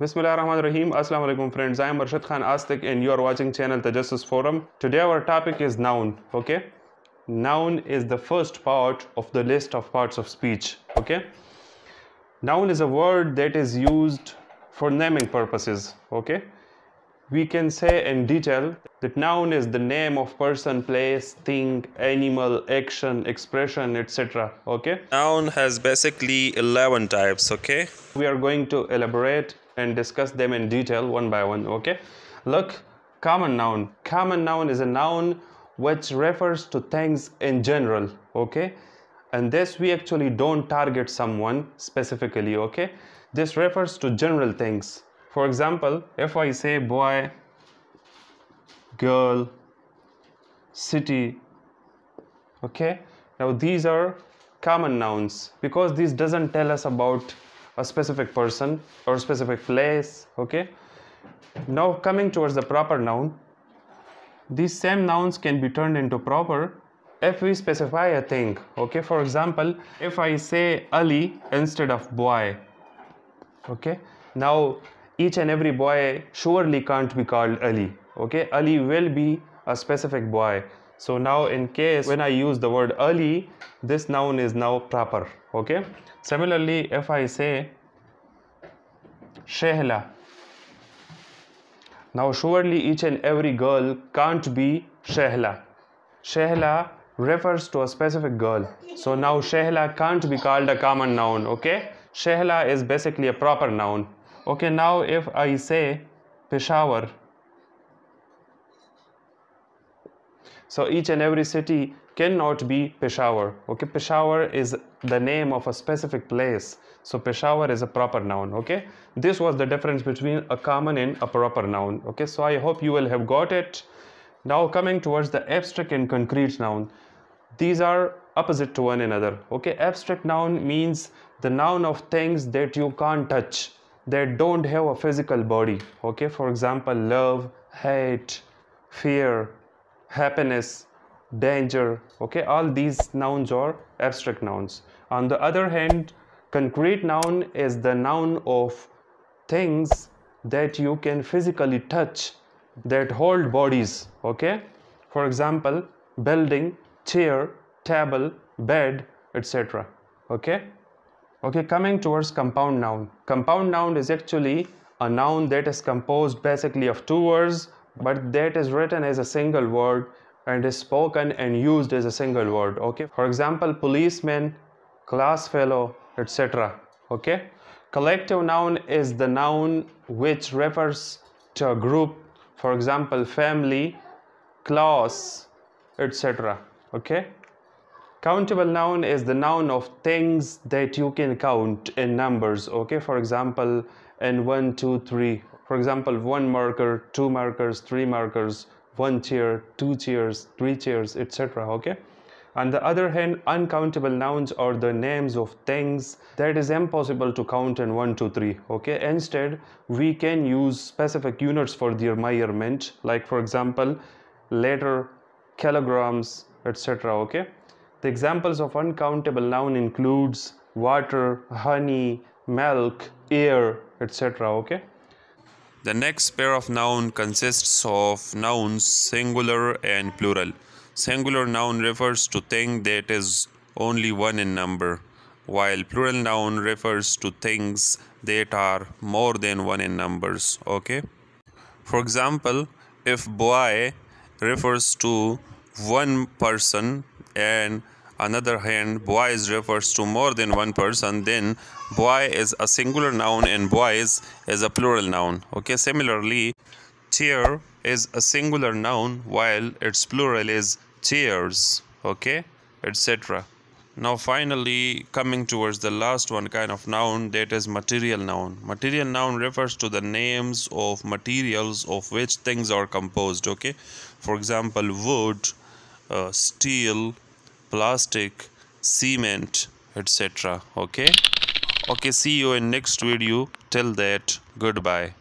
Bismillahirrahmanirrahim. Assalamu alaikum friends. I am Arshad Khan Aastik and you are watching channel The Justice Forum. Today our topic is noun. Okay. Noun is the first part of the list of parts of speech. Okay. Noun is a word that is used for naming purposes. Okay. We can say in detail that noun is the name of person, place, thing, animal, action, expression, etc. Okay. Noun has basically 11 types, okay? we are going to elaborate and discuss them in detail one by one okay? Look common noun. Common noun is a noun which refers to things in general okay? And this we actually don't target someone specifically okay? This refers to general things. For example if i say boy girl city okay? Now these are common nouns because this doesn't tell us about a specific person or specific place okay? Now coming towards the proper noun these same nouns can be turned into proper if we specify a thing okay? For example if i say ali instead of boy okay? Now each and every boy surely can't be called ali okay? Ali will be a specific boy so now in case when i use the word ali this noun is now proper okay? Similarly if i say shehla now surely each and every girl can't be shehla. Shehla refers to a specific girl. So now shehla can't be called a common noun okay? Shehla is basically a proper noun. Okay now if i say peshawar so each and every city cannot be Peshawar. Okay, Peshawar is the name of a specific place. So Peshawar is a proper noun. Okay, this was the difference between a common and a proper noun. Okay, so I hope you will have got it. Now coming towards the abstract and concrete noun. These are opposite to one another. Okay, abstract noun means the noun of things that you can't touch, that don't have a physical body. Okay, for example, love, hate, fear, happiness danger okay? All these nouns are abstract nouns. On the other hand concrete noun is the noun of things that you can physically touch that hold bodies okay? For example building chair table bed etc okay? Okay coming towards compound noun. Compound noun is actually a noun that is composed basically of two words but that is written as a single word and is spoken and used as a single word okay? For example policeman class fellow etc okay? Collective noun is the noun which refers to a group for example family class etc okay? Countable noun is the noun of things that you can count in numbers okay? For example in one two three for example one marker two markers three markers one chair two chairs three chairs etc okay? On the other hand uncountable nouns are the names of things that is impossible to count in one two three okay? Instead we can use specific units for their measurement like for example liter kilograms etc okay? The examples of uncountable noun includes water honey milk air etc okay The next pair of noun consists of nouns singular and plural. Singular noun refers to thing that is only one in number, while plural noun refers to things that are more than one in numbers. Okay? For example, if boy refers to one person and another hand boys refers to more than one person then boy is a singular noun and boys is a plural noun. Okay similarly chair is a singular noun while its plural is chairs okay etc now finally coming towards the last one kind of noun that is material noun. Material noun refers to the names of materials of which things are composed okay. For example wood uh, steel plastic cement etc okay? Okay see you in next video. Till that goodbye